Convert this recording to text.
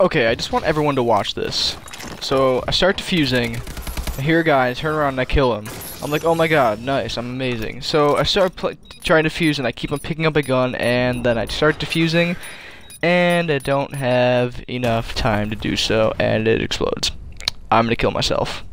Okay, I just want everyone to watch this. So, I start defusing, I hear a guy, I turn around and I kill him. I'm like, oh my god, nice, I'm amazing. So, I start trying to fuse and I keep on picking up a gun and then I start defusing and I don't have enough time to do so and it explodes. I'm gonna kill myself.